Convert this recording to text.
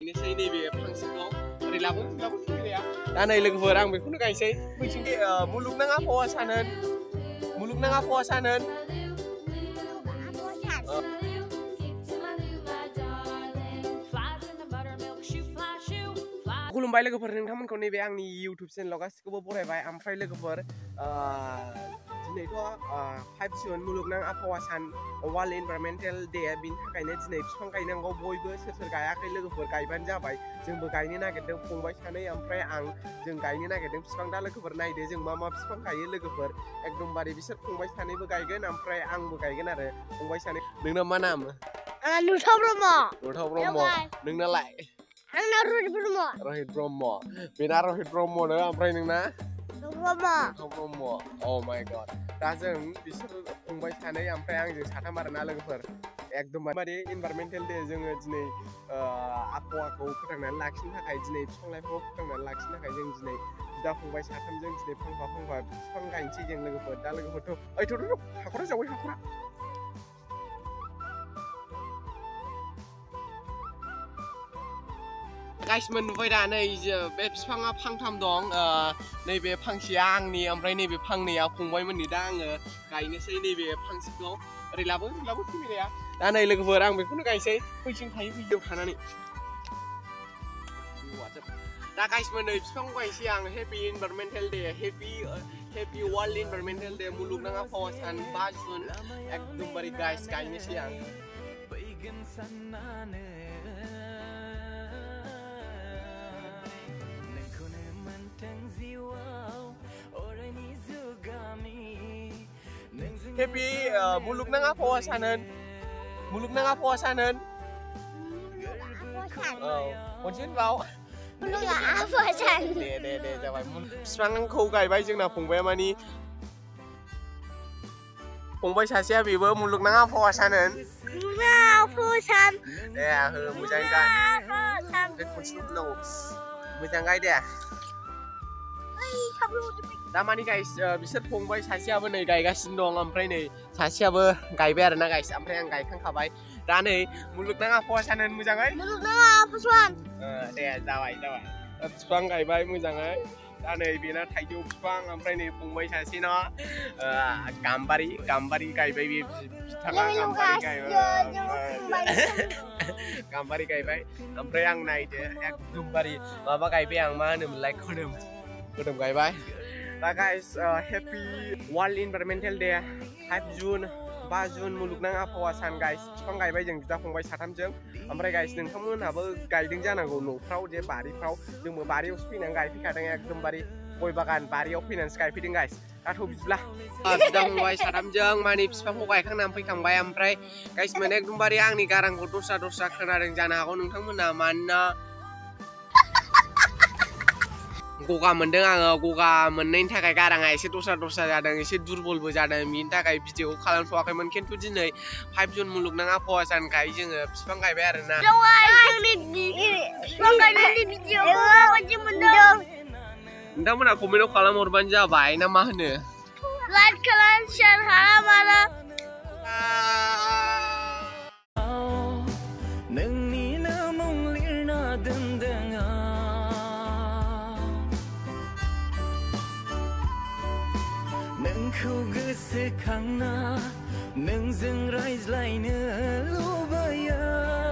गायनोसै नैबे फांसेखौ ओरै लाबो लाबो फैलाया दा नै लोगोफोर आं बेखौनो गायसै बैथिंखि मुलुगनां आबहावा सानोन मुलुगनां आबहावा सानोन खुलुमबाय लोगोफोर नोंथांमोनखौ नैबे आंनि इउटुब चेनेलाव गासिखौबो बरायबाय ओमफ्राय लोगोफोर dinai to uh, 5 sion muluk nang apa wasan wal environmental day bin thakai ne dinai bisong go boybo se se gaya kai lugu bor kai jeng bo kai ni na gedeng pung ang jeng kai ni na gedeng bisong dalak bor jeng mama bisong kai lugu bor ekdom bari bisat pung bai sanai bo kai ang bo kai gen are pung bai mana anu thobro mo thobro mo, mo. ning na Rohit Bromo. Rohit Bromo. Bina Rohit Bromo, deh. Apa ini, दङ ब्रह्म औ माय गड दा जों बिसोर फंबाय सानै ओमफ्राय आंजों साथाम आरोना लोगोफोर एकदमबारे इनभारमेन्टेल दे जोङो दिनै आबहावाखौ फोथांनानै लाखिनो थाखाय दिनै बिफां लाइफांखौ फोथांनानै लाखिनो थाखाय जों दिनै बिदा फंबाय साथामजों दिनै फांफा फांफा बिफां गायनोसै जों लोगोफोर दा लोगोफोरथ' ओइथ' हाखरा जावै हाखरा guys มันไวันนี้เบบพังอพังทำดองเอ่อในเบบพังเชียงนี่อะไรในเบบพังนี่เอาคงไว้มันนี่ด้งเออไก่เนี่ยใช่ในเบบพังสิบล้ออะไรลาบุลาบุที่มีเลยอ่ะด้านในเลยก็เฟอร์รังเป็นคนก็ไก่ใช่ไปชิงไทยไปเดือขนาดนี้ว้าจ้ะด้า guys มันเบบสพังไกเชียงฮปปี้อิน y environmental day ป a p p y h ป p p y w o ล l d e n บ i ร์เมน n t ลเดย์มูลุกนั่งอ่ะพอชันบ้าจุนเอ็กซ์ดูบริ guys ไก่เนี่ยเชียง Happy uh, muluk nang apa asanan? Muluk nang apa asanan? Oh, konsin bao. Muluk nang apa asan? Deh deh deh, jawab. Bismang nang kau gay bay jeng na pungbai mani. Pungbai sasia bibo muluk nang apa asanan? Muluk apa asan? Deh, heh, mujang gay. Deh, konsin nang. Mujang gay deh. दा मानि गाइस बिसोर फंबाय सासेयाबो नै गायगासिनो दं ओमफ्राय नै सासेयाबो गायबाय आरो ना गाइस ओमफ्राय आं गायखांखाबाय दा नै मुलुगनां आबहावा सान होन मोजाङै मुलुगनां आबहावा सान दे जाबाय जाबाय बिफां गायबाय मोजाङै दा नै बेना थाइजौ बिफां ओमफ्राय नै फंबाय सासेना गाम्बारि गाम्बारि गायबाय बे बिथाङा गाम्बारि गायबाय गाम्बारि गायबाय ओमफ्राय आं नायदो एकदमबारि माबा गायबाय आं मा होनोमोनलाय खोदोम ketemu bye bye bye guys uh, happy world environmental day 5 june 5 june muluk nang apa wasan guys kong gai bai jeng kita kong bai satam jeng amre guys neng kamu nang apa gai ding jana go no frau je bari frau jeng mo bari ospi nang gay pika dengan ya, kong bari boy bagan bari ospi nang sky fitting guys atau bisa kita ah, kong bai satam jeng mani pispa kong gai kang nampai kong bai amre guys menek kong bari ang ni karang kutusa dosa kena deng jana go neng kamu nang mana Kuka mendengar nggak kuka menentu kayak kadang aja sih dosa dosa jadang aja sih bol bojada minta kayak biji. aku kalian tuh mungkin tuh jadi nih hype jual muluk nang apa asan kayak sih nggak sih bang kayak biar nana. Jangan ini bang kayak ini video. Nda mau komen aku kalau mau berbanja bye nama nih. Like kalian share khugse khangna nengzeng raizlaina lobaya